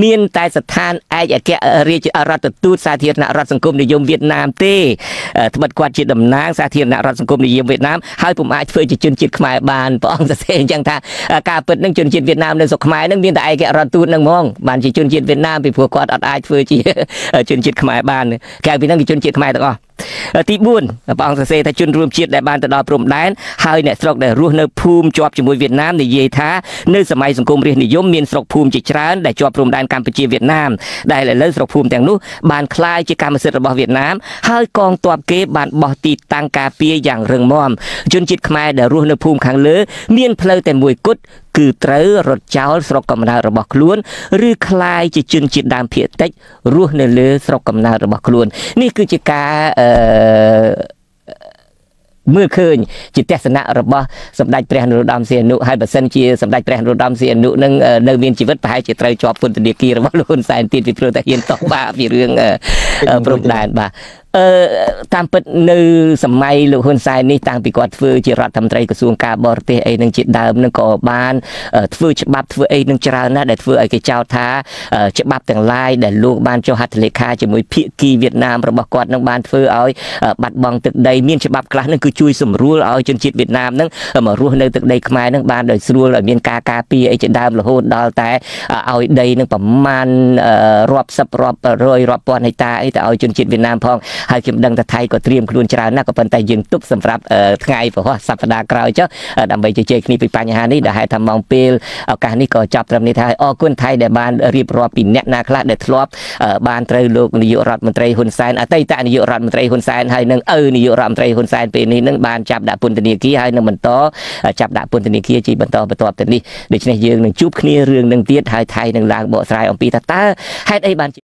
មានតែស្ថានឯកអគ្គរដ្ឋរដ្ឋទូតសាធារណរដ្ឋសង្គមនិយមវៀតណាមទេត្បិតគាត់ជាតំណាងសាធារណរដ្ឋសង្គមនិយមវៀតណាមហើយពុំអាចធ្វើជាជនជាតិខ្មែរបានព្រះអង្គសរសេរអញ្ចឹងថាការពិតនឹងជនជាតិវៀតណាមនៅស្រុកខ្មែរនឹងមានតែឯករដ្ឋទូតនឹងហ្មងបានជាជនជាតិវៀតណាមពីព្រោះគាត់អត់អាចធ្វើជាជនជាតិខ្មែរបានក្រៅពីហ្នឹងគឺជនជាតិខ្មែរទាំងអស់ ទី4ព្រះអង្គសរសេរថាជនរួមជាតិដែលបានទៅដល់ព្រំដែនហើយអ្នកស្រុកដែលរស់នៅភូមិជាប់ជាមួយវៀតណាមនិយាយថានៅសម័យសង្គមរាស្ត្រនិយមមានស្រុកភូមិជាច្រើនដែលជាប់ព្រំដែនកម្ពុជាវៀតណាមដែលឥឡូវស្រុកភូមិទាំងនោះបានคล้ายជាកម្មសិទ្ធិរបស់វៀតណាមហើយកងទ័ពគេបានបោះទីតាំងការពារយ៉ាងរឹងមាំជនជាតិខ្មែរដែលរស់នៅភូមិខាងលើមានផ្លូវតែមួយគត់ គឺត្រូវរត់ចោលស្រុកកំណើតរបស់ខ្លួនឬคลายជាជនជាតិដើមភាគតិចរស់នៅលើស្រុកកំណើតរបស់ខ្លួននេះគឺជាការអឺមើលឃើញជាទស្សនៈរបស់សម្ដេចព្រះនរោត្តមសីហនុហើយបើសិនជាសម្ដេចព្រះនរោត្តមសីហនុនឹងនៅមានជីវិតប្រហែលជាត្រូវជាប់ពន្ធនាគាររបស់លោកហ៊ុនសែនទៀតពីព្រោះតែហ៊ានតបបាពីរឿងព្រំដែនបាទ អឺតាមពិតនៅសម័យលោកហ៊ុនសែននេះតាំងពីគាត់ធ្វើជារដ្ឋមន្ត្រីក្រសួងការបរទេសអីនឹងជាដើមនឹងក៏បានធ្វើច្បាប់ធ្វើអីនឹងច្រើនណាស់ដែលធ្វើឲ្យគេចោទថាច្បាប់ទាំងឡាយដែលលោកបានចុះហត្ថលេខាជាមួយភៀកគីវៀតណាមរបស់គាត់នឹងបានធ្វើឲ្យបាត់បង់ទឹកដីមានច្បាប់ខ្លះនឹងគឺជួយសម្រួលឲ្យជនជាតិវៀតណាមនឹងមករស់នៅទឹកដីខ្មែរនឹងបានដោយស្រួលឲ្យមានការការពារអីជាដើមរហូតដល់តែឲ្យដីនឹងប្រមាណរាប់សិបរាប់រយរាប់ពាន់ហិកតាអីទៅឲ្យជនជាតិវៀតណាមផងហើយខ្ញុំដឹងថាថៃក៏ត្រៀមខ្លួនច្រើនណាស់ក៏ប៉ុន្តែយើងទុកសម្រាប់ថ្ងៃប្រហោះសប្តាហ៍ក្រោយចុះដើម្បីជជែកគ្នាពីបញ្ហានេះដែលហេតុថាម៉ោងពេលឱកាសនេះក៏ចាប់ត្រឹមនេះថាអរគុណថៃដែលបានរៀបរាប់ពីអ្នកណាខ្លះដែលធ្លាប់បានត្រូវលោកនាយករដ្ឋមន្ត្រីហ៊ុនសែនអតីតនាយករដ្ឋមន្ត្រីហ៊ុនសែនហើយនឹងឪនាយករដ្ឋមន្ត្រីហ៊ុនសែនពេលនេះនឹងបានចាប់ដាក់ពន្ធនាគារហើយនឹងបន្តចាប់ដាក់ពន្ធនាគារជាបន្តបន្ទាប់ទៅនេះដូច្នេះយើងនឹងជួបគ្នារឿងនឹងទៀតហើយថៃនឹងឡើងបកស្រាយអំពីថាតើហេតុអីបាន